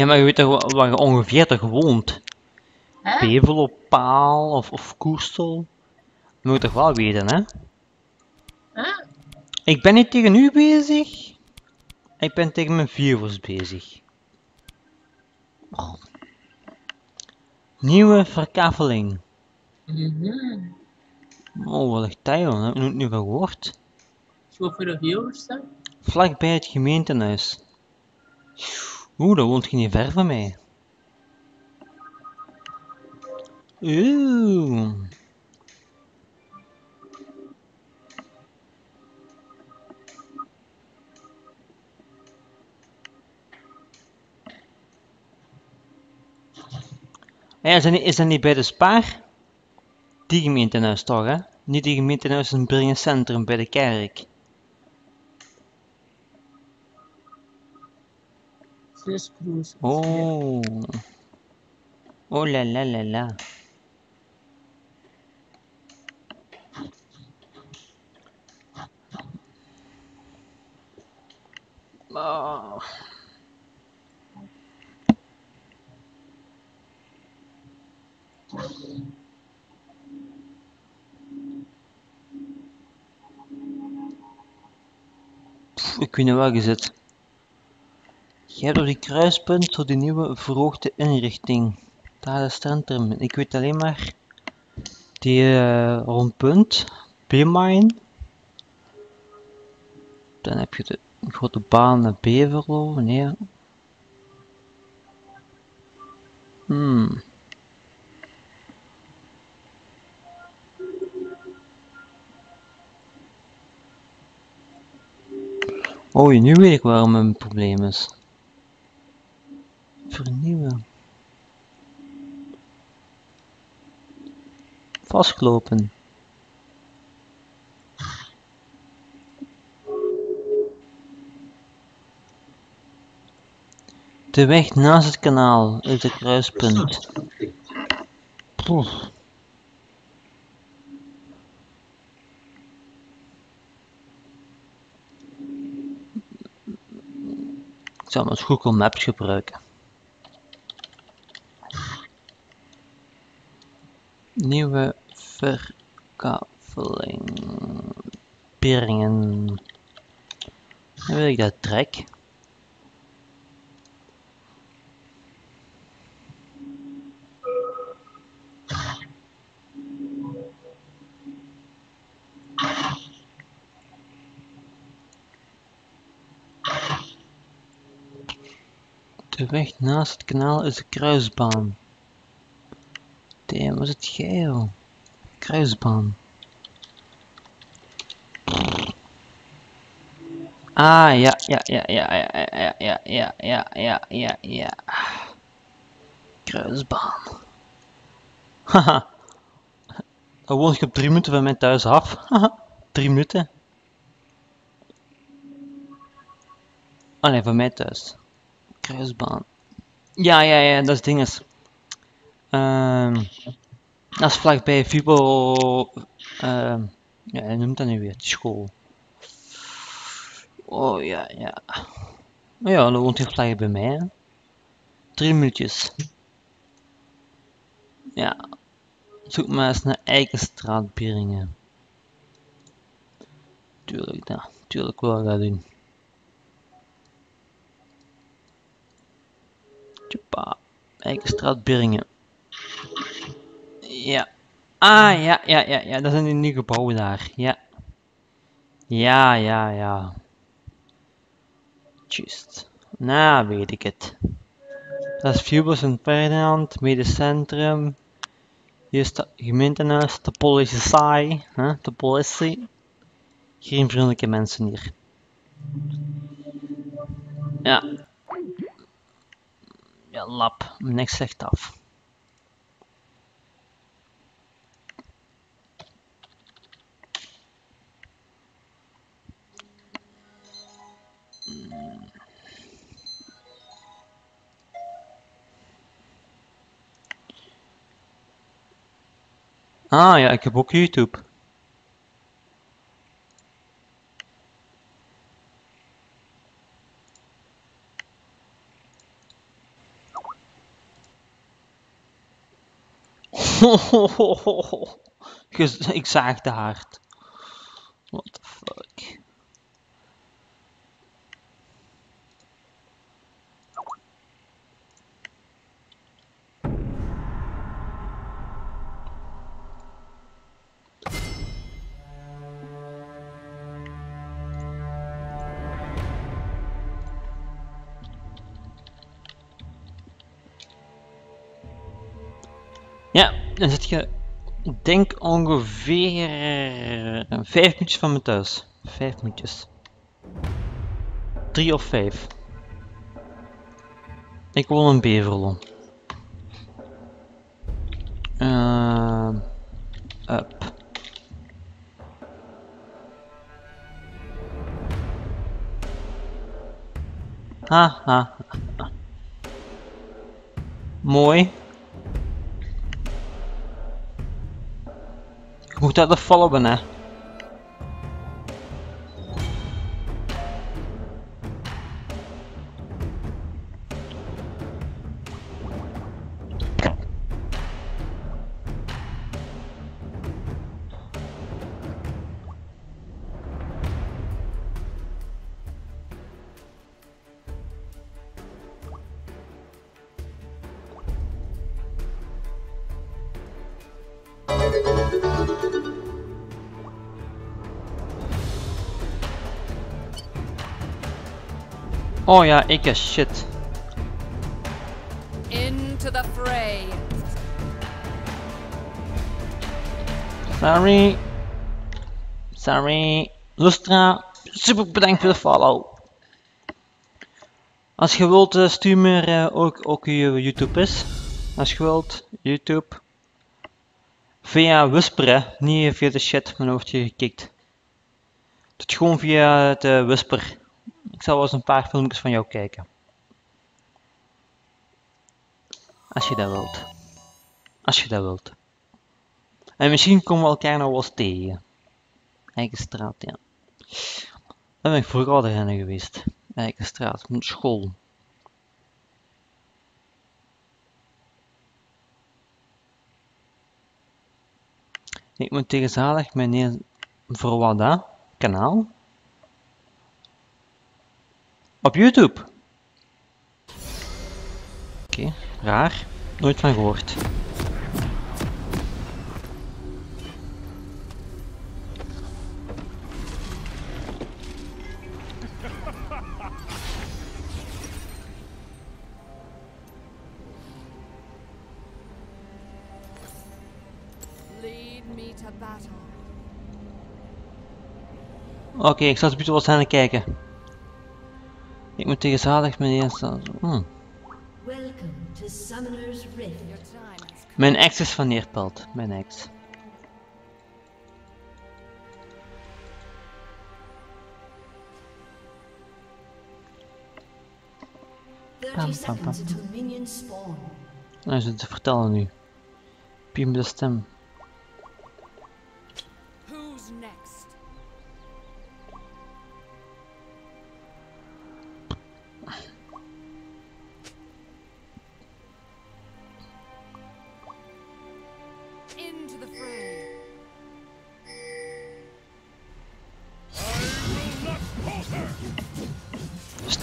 Ja, maar je weet toch wa- waar je ongeveer toch woont? Hè? Bevelopaal of, of Koestel? Dat moet je toch wel weten, hè? Hè? Ik ben niet tegen u bezig. Ik ben tegen mijn viewers bezig. Oh. Nieuwe verkaveling. Mhm. Oh, wat ligt dat joh? Heb ik niet van gehoord. Zo voor de viewers dan? Vlakbij het gemeentehuis. Oeh, daar woont je niet ver van mij. Oeh. Ja, is dat niet, is dat niet bij de Spaar? Die gemeentehuis toch, hè? Niet die gemeentehuis in Bringen Centrum bij de kerk. Oh. Oh là là là là. Oh. Pff. Je hebt op die kruispunt zo die nieuwe verhoogde inrichting. Daar is het centrum. Ik weet alleen maar die eh, rondpunt, B-mine. Dan heb je de grote baan naar Beverlo. Nee. Hmm. Oh, nu weet ik waarom mijn probleem is. Vernieuwen. Vastgelopen. De weg naast het kanaal is het kruispunt. Poeh. Ik zal eens Google Maps gebruiken. Nieuwe verkaveling. Beringen. Dan wil ik dat trek. De weg naast het kanaal is de kruisbaan. Was het geil? Kruisbaan. Ah, ja, ja, ja, ja, ja, ja, ja, ja, ja, ja, ja, ja. Kruisbaan. Haha. Dan woon ik op drie minuten van mijn thuis af. Haha. drie minuten. Oh nee, van mij thuis. Kruisbaan. Ja, ja, ja, dat is dinges. Ehm dat is vlakbij Vibo. ehm ja, hij noemt dat nu weer? School. Oh ja, ja. Ja, dan woont vlak bij mij. Hè. Drie minuutjes. Ja. Zoek maar eens naar Eikenstraat Beringen. Tuurlijk, dat. Tuurlijk wil ik dat doen. Tjoepa. Eikenstraat Beringen. Ja. Ah, ja, ja, ja, ja. Dat zijn die nieuwe gebouwen daar. Ja. Ja, ja, ja. Just. Nou, weet ik het. Dat is Fubus en Ferdinand, Medisch Centrum. Hier is het gemeentehuis, de politie. Hè? De politie. Geen vriendelijke mensen hier. Ja. Ja, lap. Niks zegt af. Ah ja, ik heb ook YouTube. ik zaagde hard. What the fuck. Ja, dan zit je, ik denk ongeveer eh, vijf minuutjes van mijn thuis. Vijf minuutjes. Drie of vijf. Ik woon in Beverlo. Ehm up. Ha ha. ha. Mooi. Je moet dat Oh ja, ik is shit. Into the fray. Sorry. Sorry. Lustra, super bedankt voor de follow. Als je wilt, eh, stuur me eh, ook, ook je YouTube is. Als je wilt, YouTube. Via Whisper, niet via de chat, mijn hoofdje gekikt. Het gewoon via eh, Whisper. Ik zal wel eens een paar filmpjes van jou kijken. Als je dat wilt. Als je dat wilt. En misschien komen we elkaar nog wel eens tegen. Eigen straat, ja. Daar ben ik vroeger altijd aan geweest. Eigen straat, school. Ik moet tegenzalig meneer voor wat? Kanaal? Op YouTube? Oké, raar. Nooit van gehoord. Lead me to battle. Oké, ik zal het wel eens aan het kijken. Ik moet staan. Rift. Your time has come. Mijn ex is van Neerpelt. Mijn ex. Pam, pam, pam. Nou, ze te vertellen nu. Piem de stem.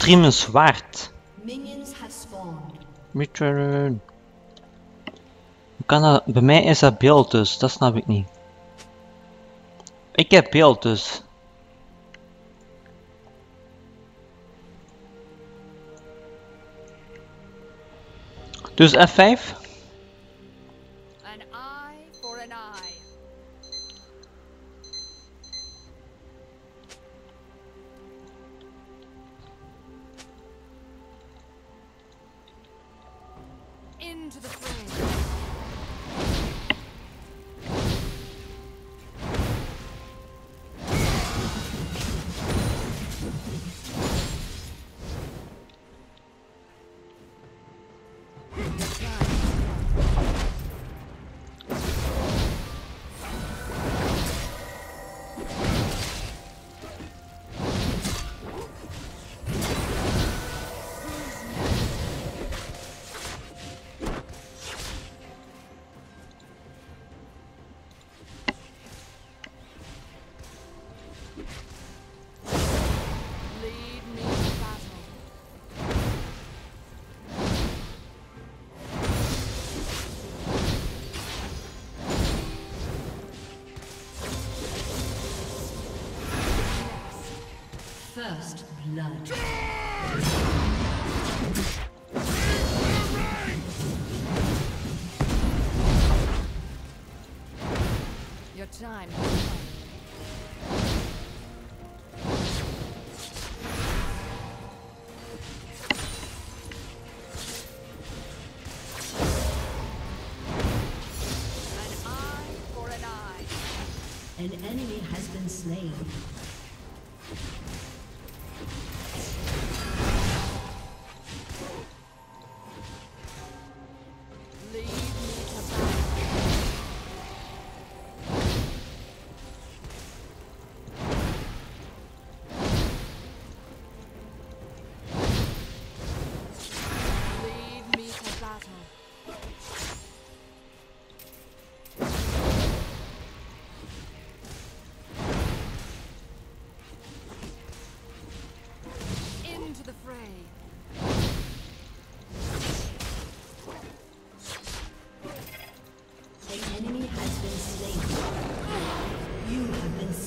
Zwaard. Minions have spawned. Return. Hoe kan dat? Bij mij is dat beeld dus, dat snap ik niet. Ik heb beeld dus. Dus F5? First blood. Your time. An enemy has been slain.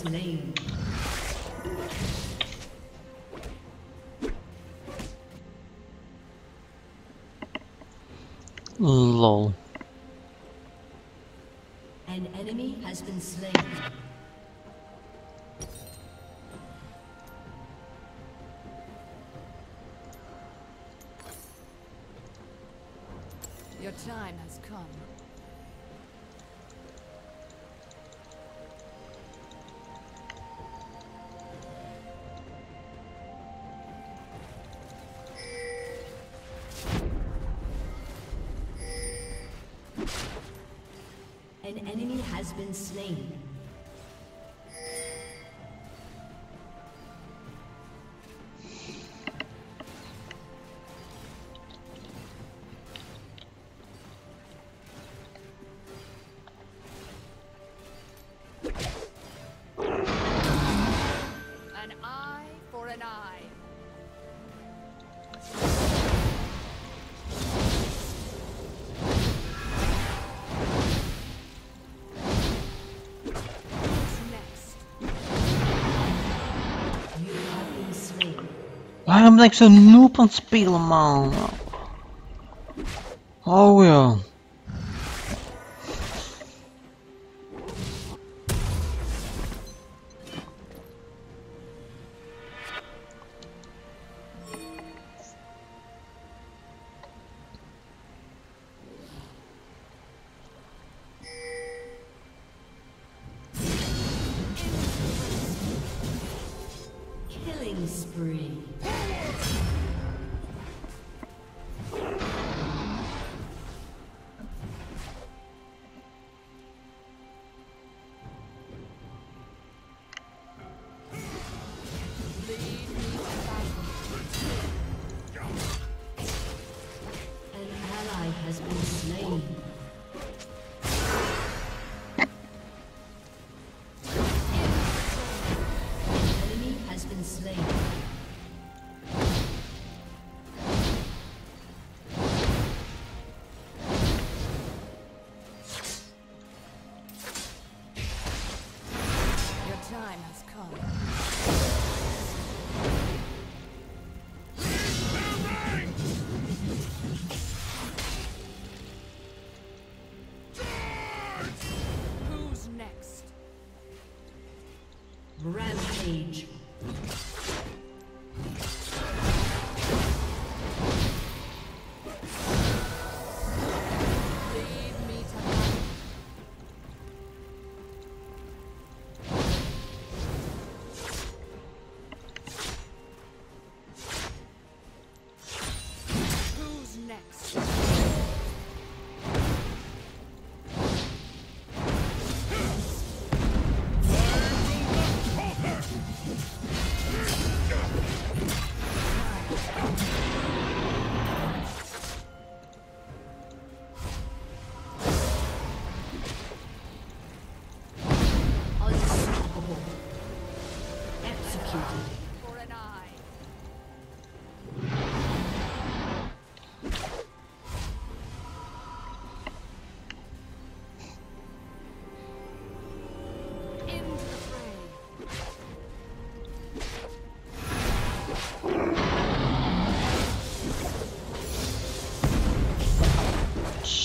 slain. Lol. An enemy has been slain. Your time has come. has been slain. Waarom ben ik zo noob aan het spelen, man?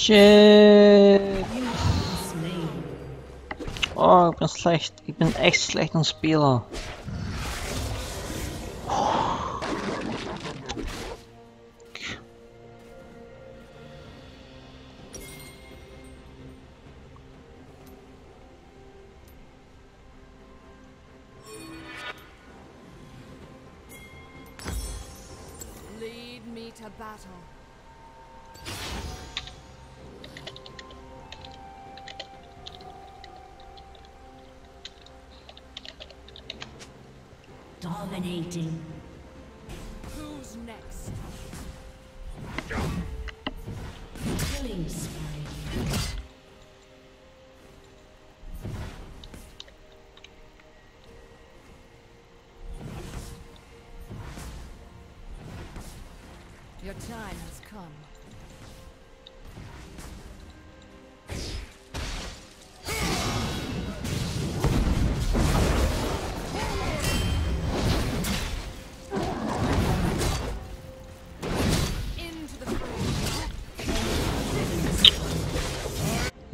Shit. Oh, ik ben slecht. Ik ben echt slecht aan spelen.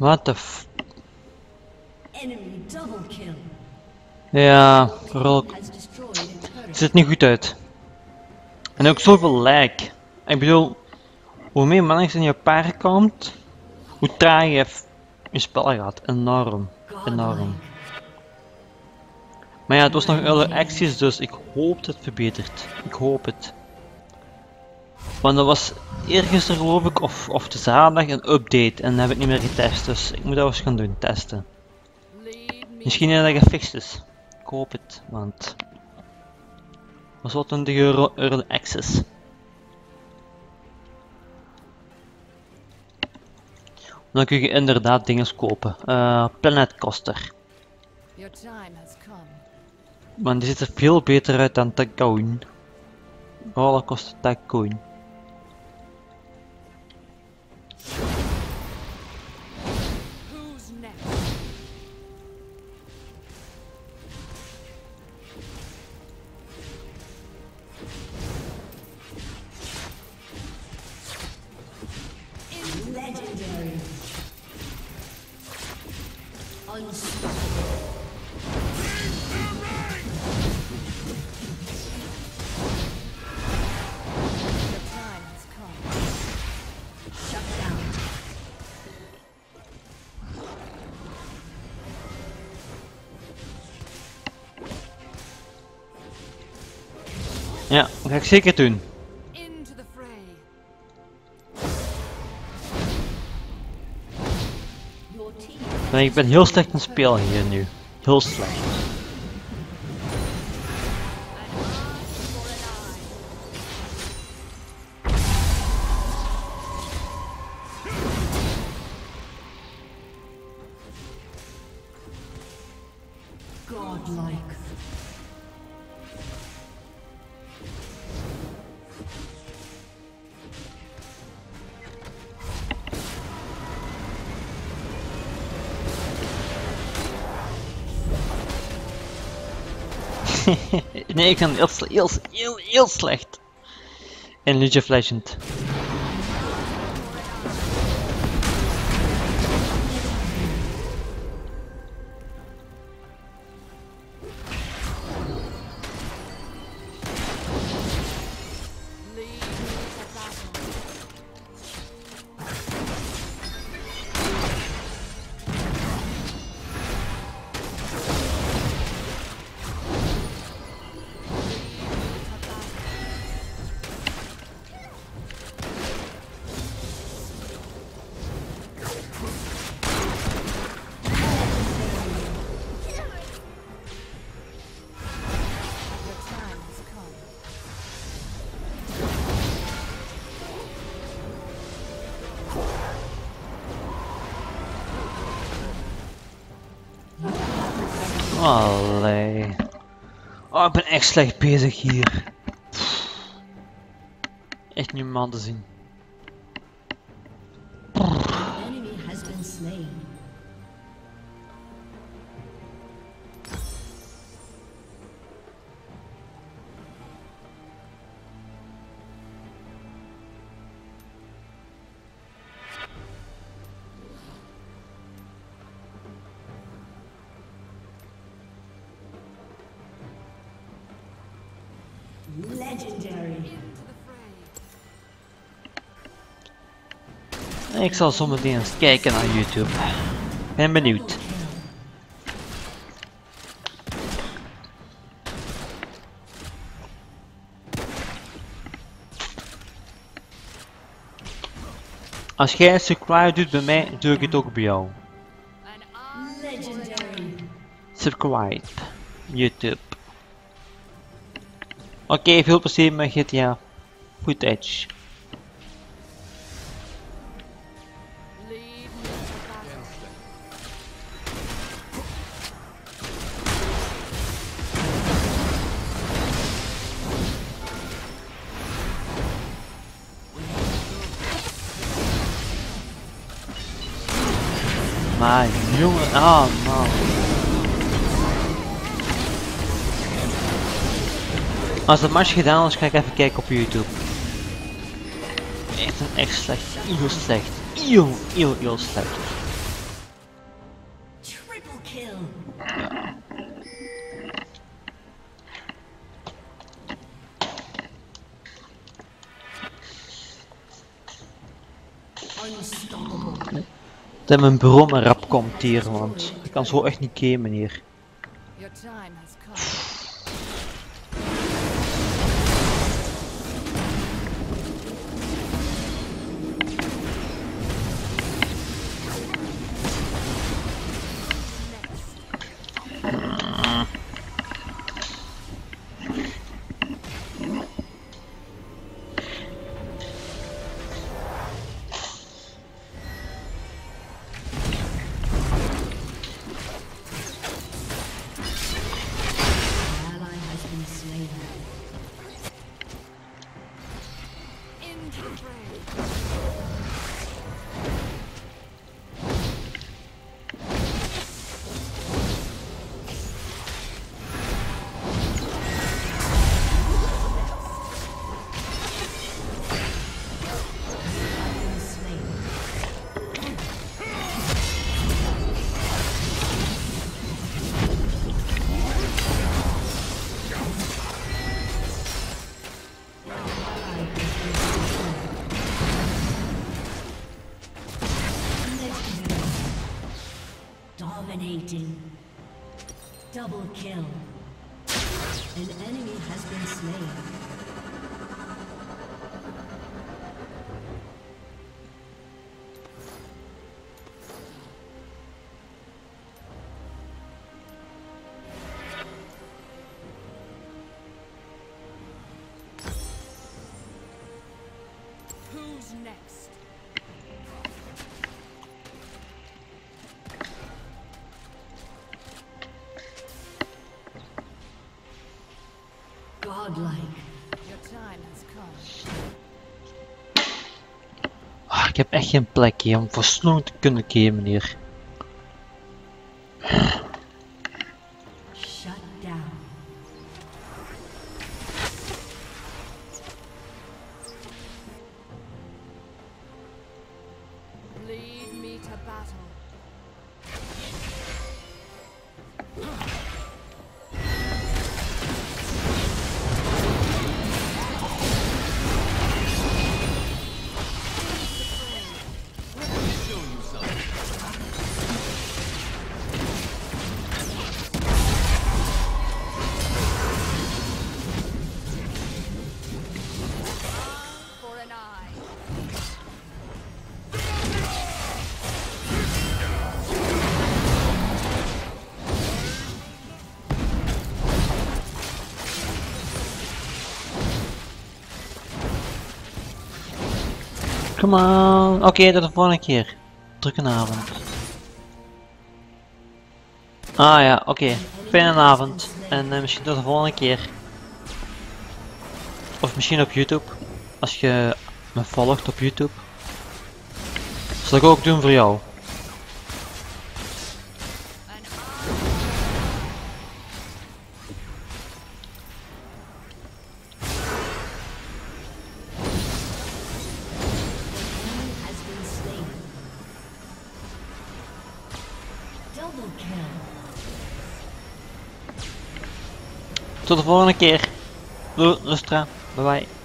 What the f... Enemy double kill. Ja, vooral. Het ziet niet goed uit. En ook zoveel lijk. Ik bedoel, hoe meer mannetjes in je paar komt, hoe traag je je spel gaat. Enorm. Enorm. Maar ja, het was nog early access, dus ik hoop dat het verbetert. Ik hoop het. Want er was eergisteren geloof ik, of, of de zaterdag, een update en dat heb ik niet meer getest. Dus ik moet dat eens gaan doen, testen. Misschien dat dat gefixt is. Ik hoop het, want... was wat 20 euro early access. Dan kun je inderdaad dingen kopen. Eh Planet come. Maar die ziet er veel beter uit dan Tycoon. Rollercoaster Tycoon. Zeker doen. Maar ik ben heel slecht in het spelen hier nu. Heel slecht. Ik kan heel, heel, heel, heel slecht. In League of Legends. Allee. Oh, ik ben echt slecht bezig hier. Echt aan te zien. Ik zal zometeen eens kijken naar YouTube. Ben benieuwd. Als jij een subscribe doet bij mij, doe ik het ook bij jou. Subscribe. YouTube. Oké, veel plezier met GTA footage. Maar jongen, ah man. Als het match gedaan is, ga ik even kijken op YouTube. Echt een echt slecht, heel slecht, heel, heel, heel slecht. Triple kill. Unstoppable. Dat mijn me rap komt hier, want ik kan zo echt niet gamen hier. Kill. An enemy has been slain. Ik heb echt geen plekje om versloten te kunnen gamen hier. Oké, tot de volgende keer. Drukke avond. Ah ja, oké. Fijne avond. En eh, misschien tot de volgende keer. Of misschien op YouTube. Als je me volgt op YouTube. Zal ik ook doen voor jou. Tot de volgende keer. Doe Rustra. Bye bye.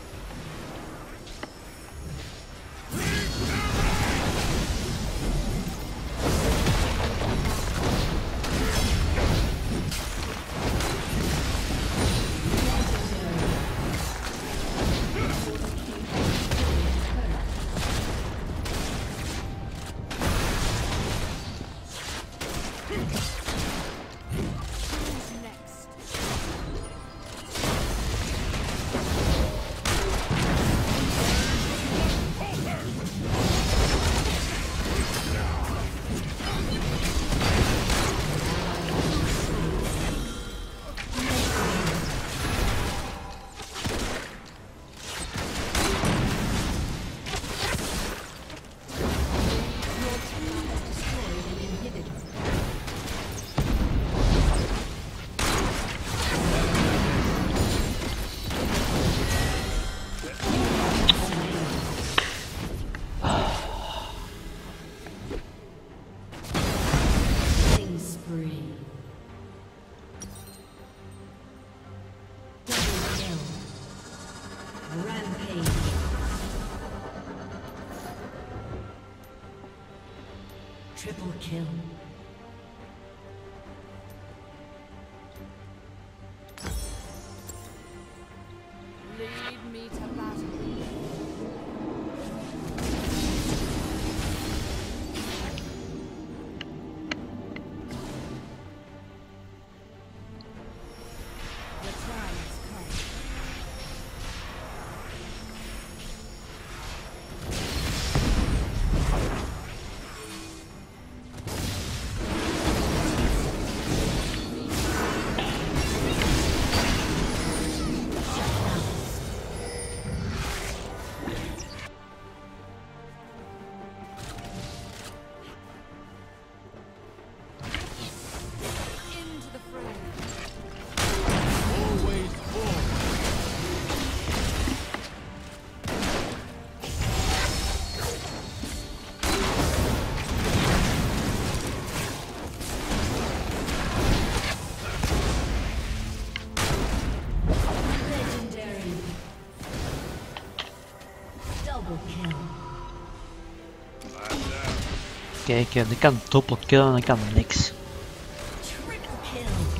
kijken. Ik kan doppel kill en ik kan niks.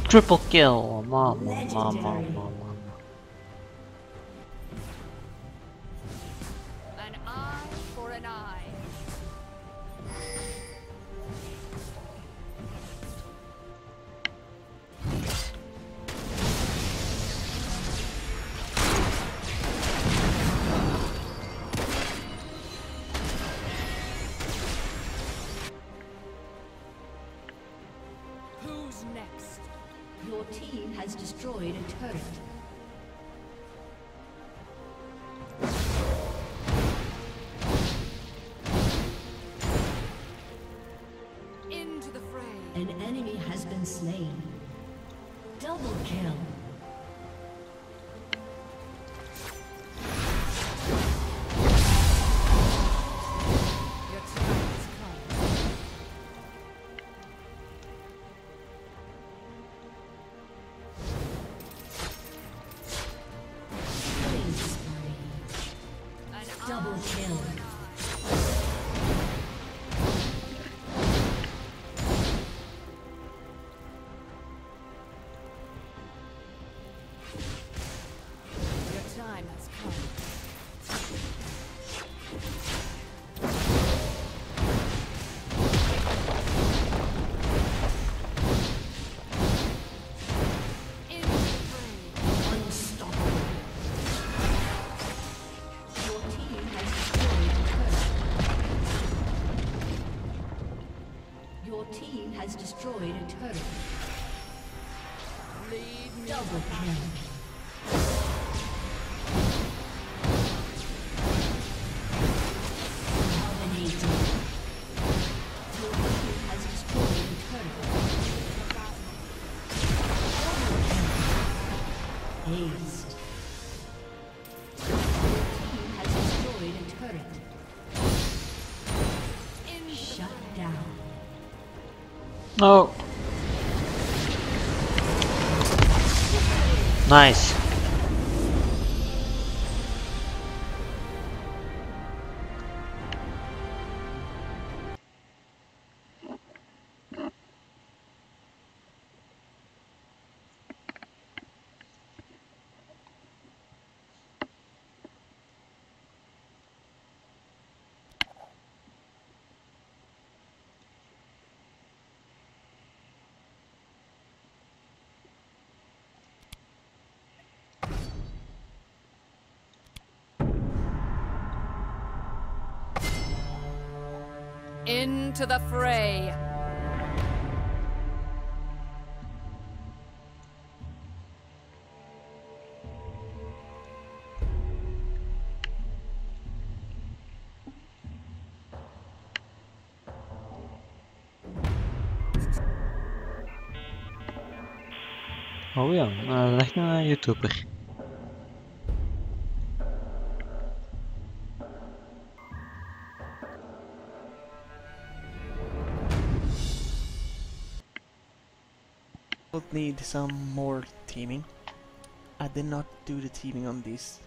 Triple kill, man, man, man. destroyed a turret. Oh. Nice. Into the fray. Oh ja, nou, dat is echt een eh, YouTuber. Need some more teaming. I did not do the teaming on this.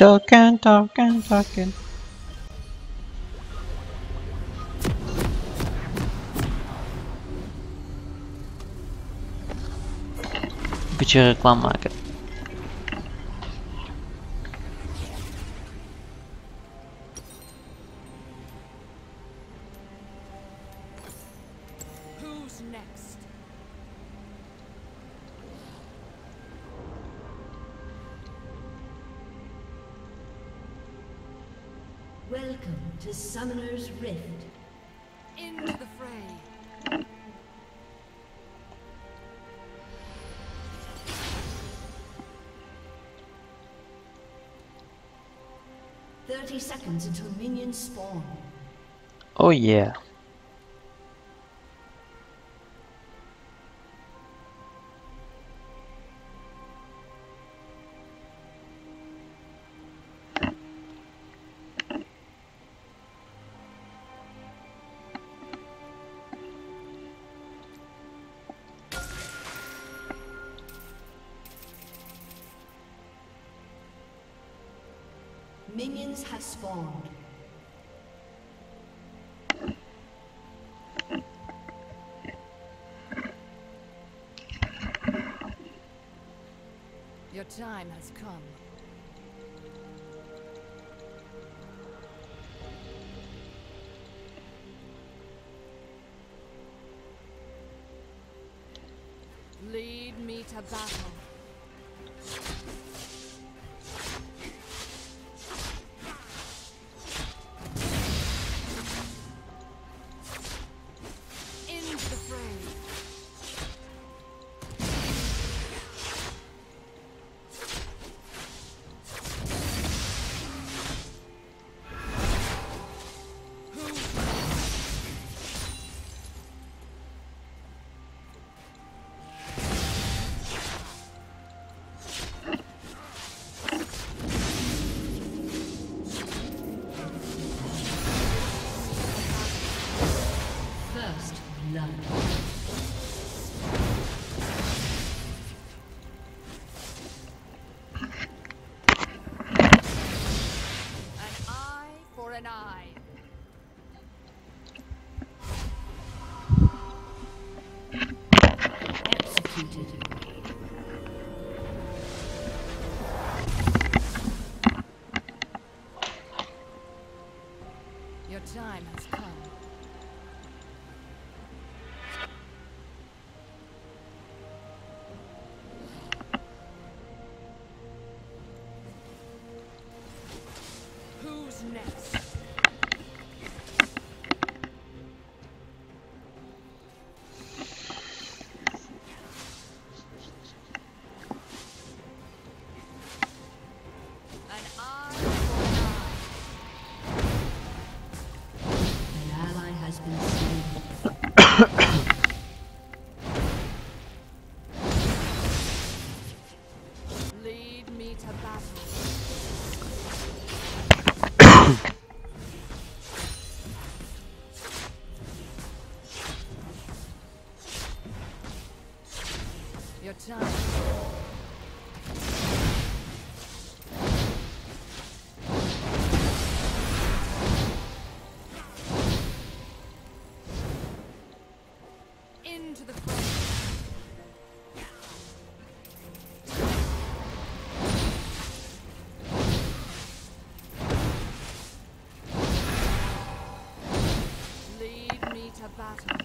Talking, talking, talking. Picture реклама, как Oh yeah. Minions have spawned. Time has come. Lead me to battle. time has come. battle.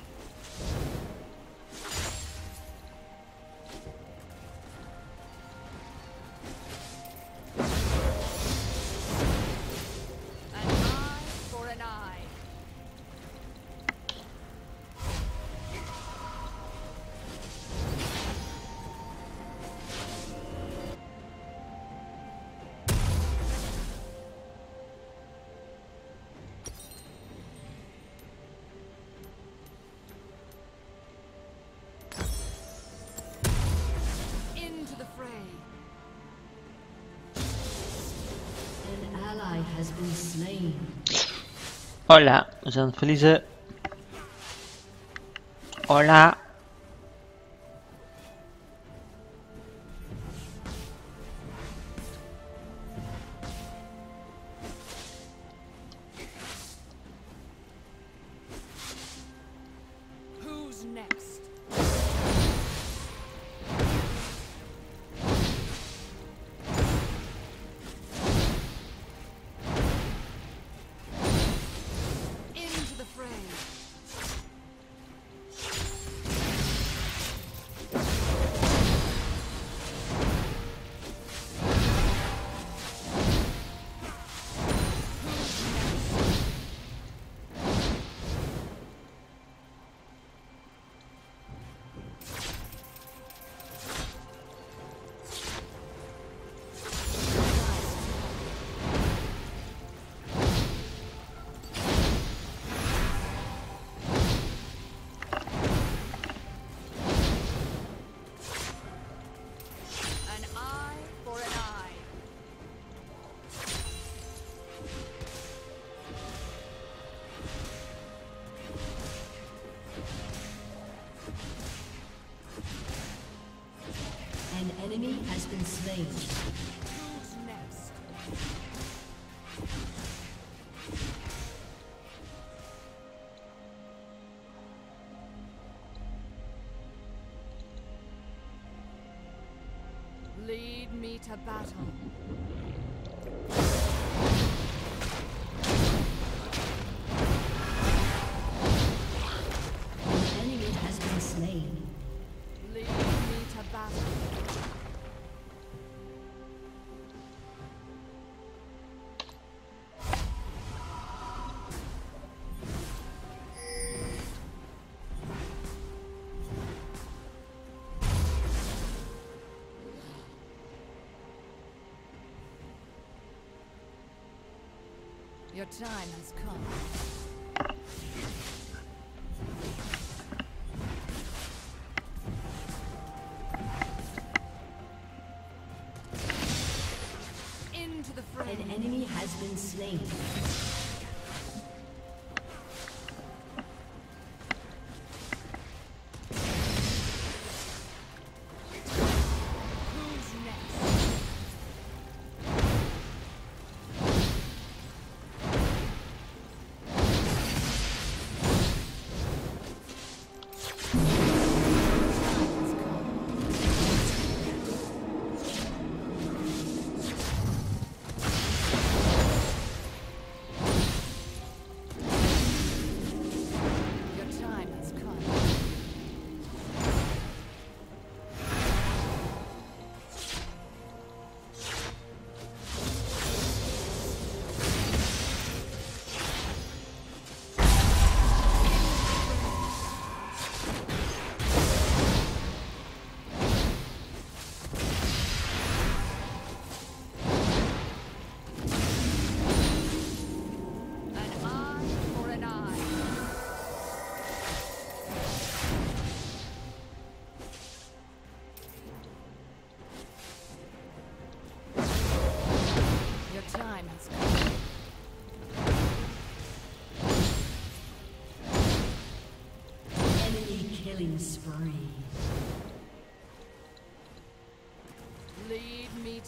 Hola, San Felice. Hola. enemy has been slain. Lead me to battle. Your time has come. Into the fray. An enemy has been slain.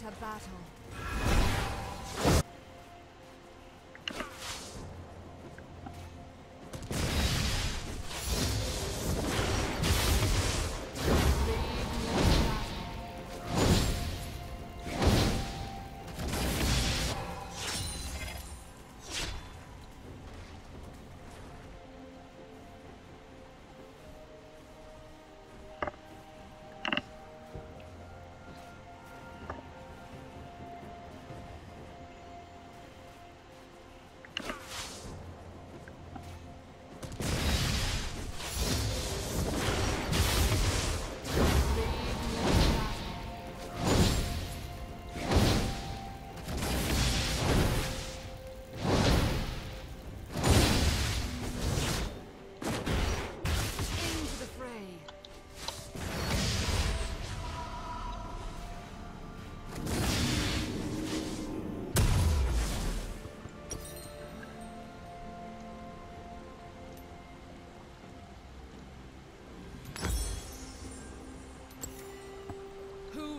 A battle.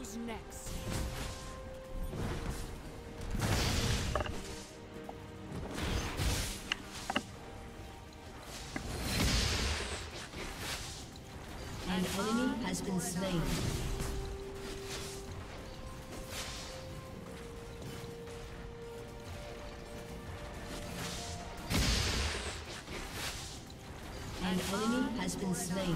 comes next. An enemy has been slain. An enemy has been slain.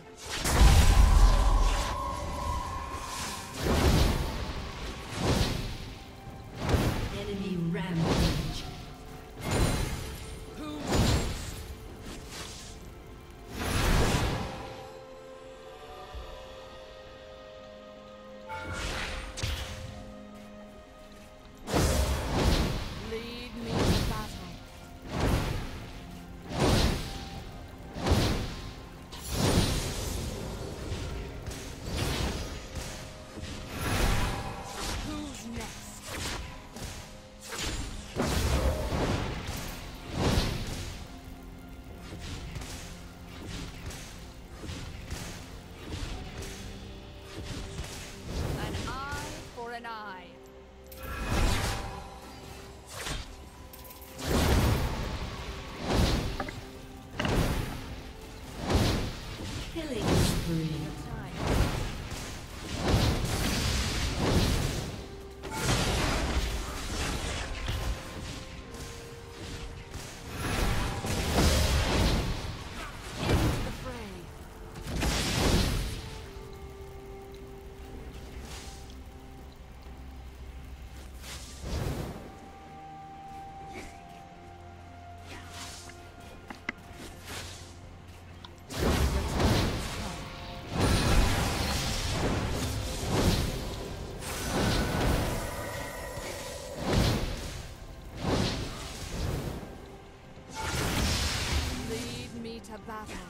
bother.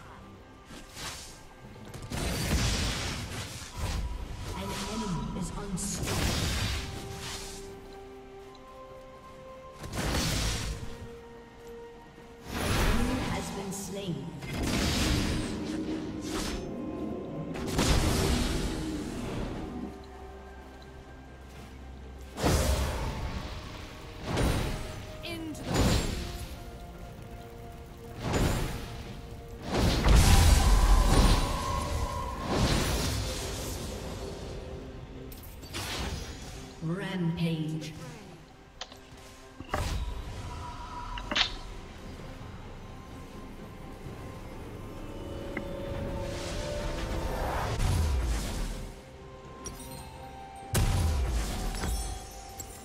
Rampage.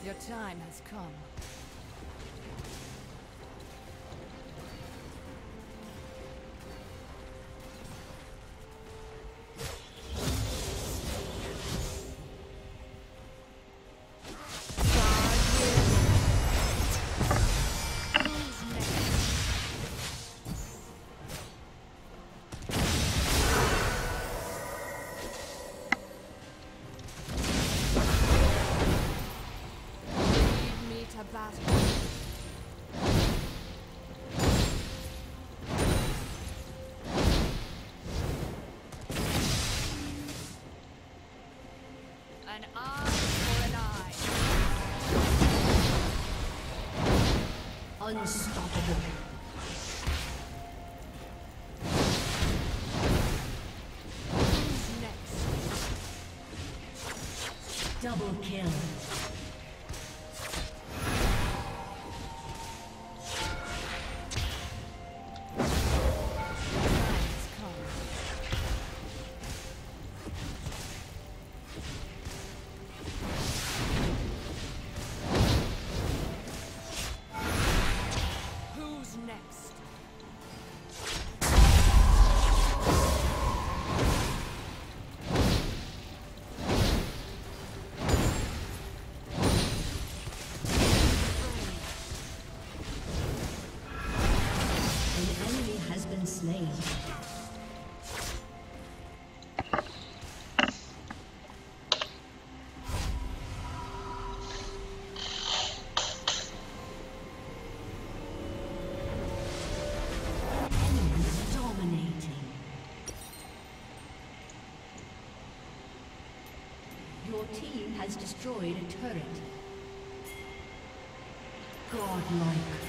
Your time has come. Unstoppable. Who's next? Double kill. been slain. destroyed a turret. Godlike.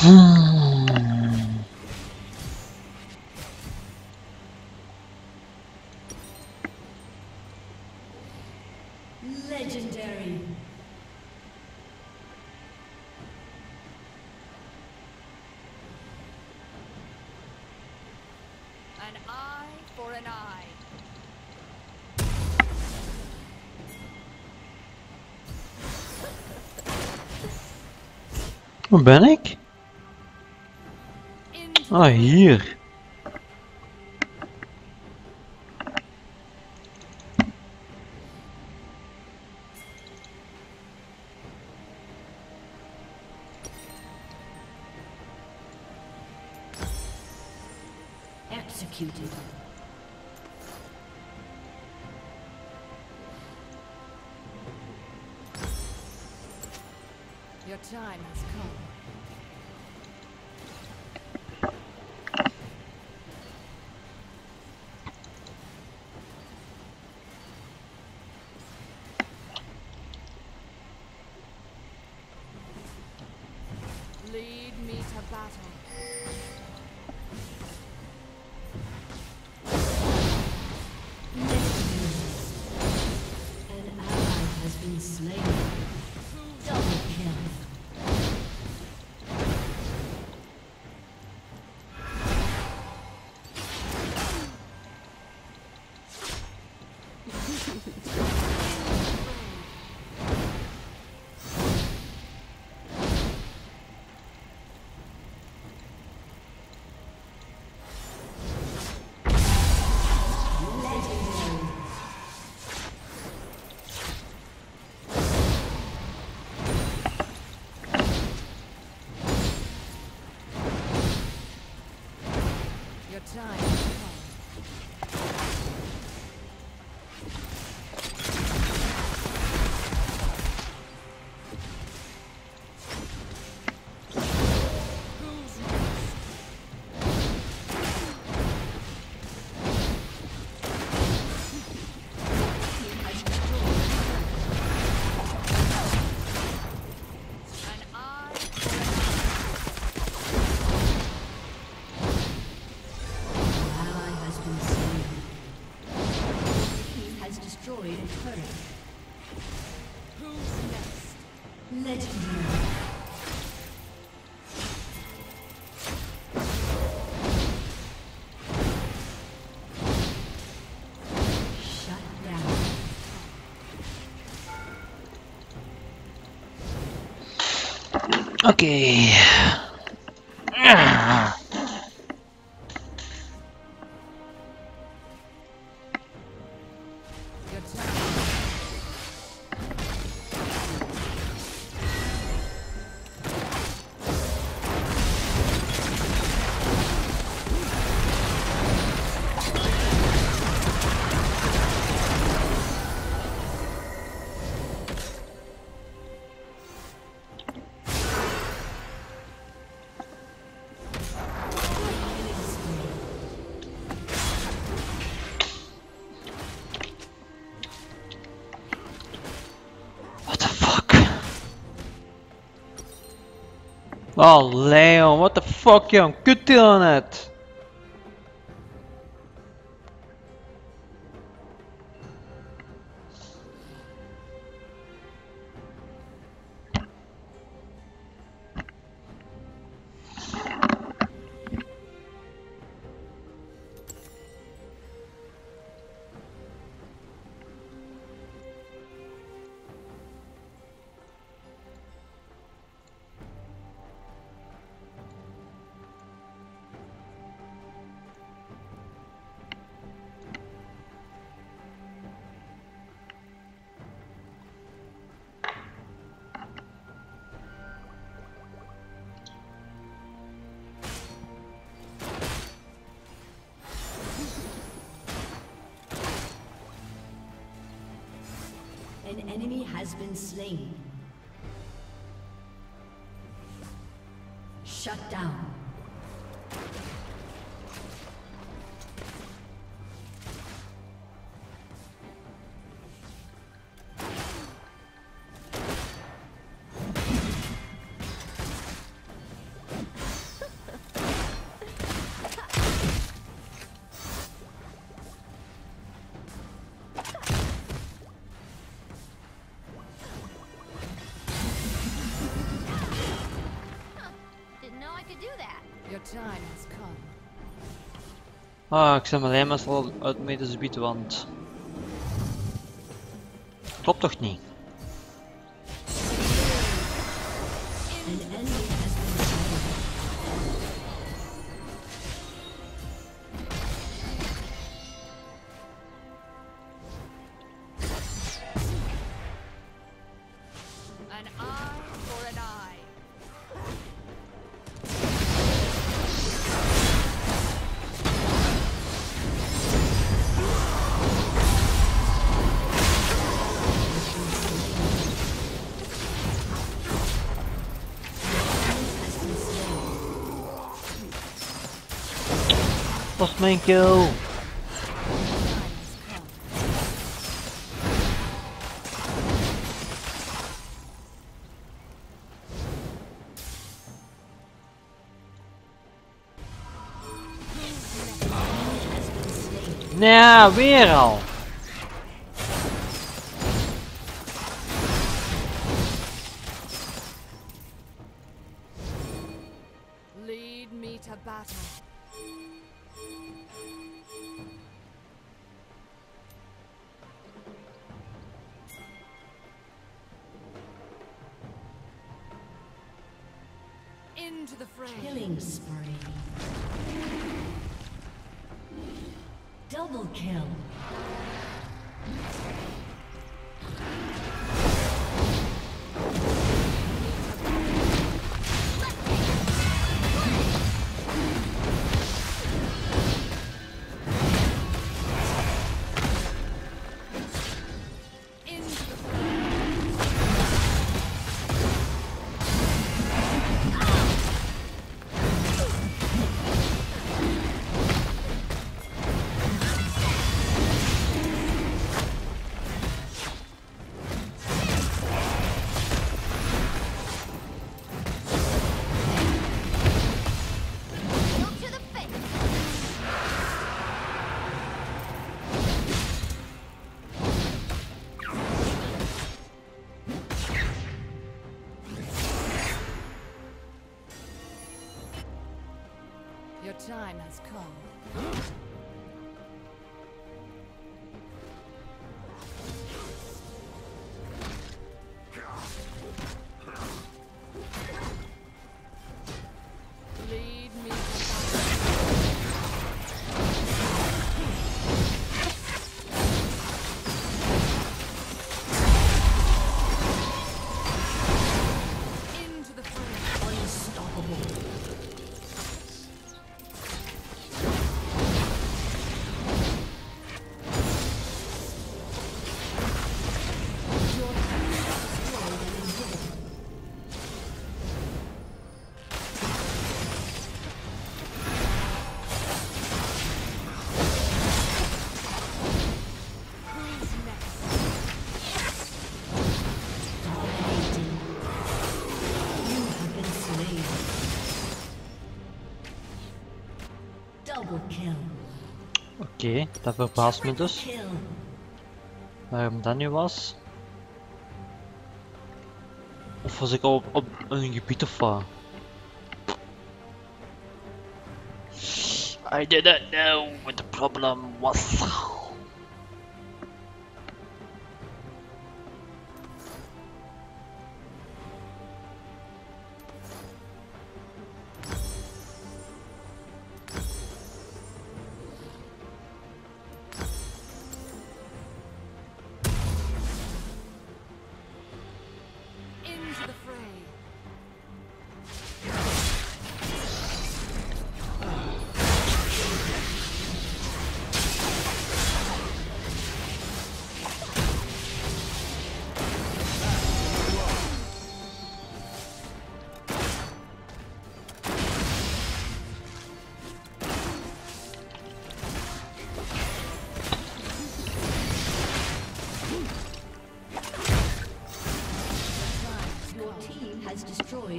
Hmm. Waar ben ik? Ah, hier. Okay. Ah. Oh, Leon, what the fuck, young? Good deal on it! Ah, ik zet mijn lijnmestel uit medische gebied, want... Klopt toch niet? Let's make you. Come. Oké, dat verbaast me dus. Kill. Um, Waarom dat nu was? Of was ik al op, op een gebied of wat? I didn't know what the problem was.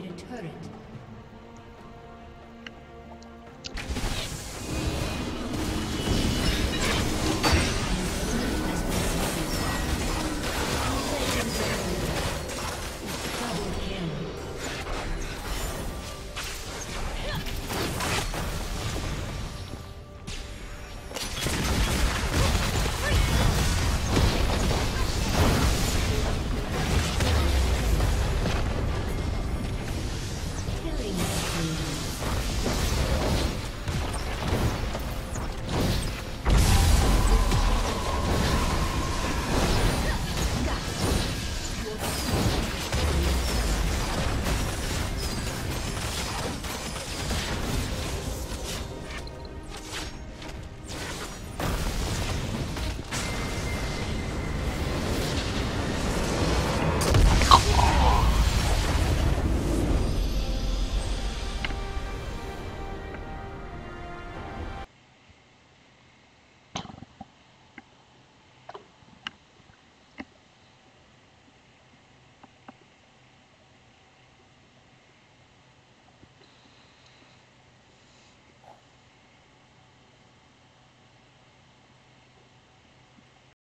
Destroyed a turret.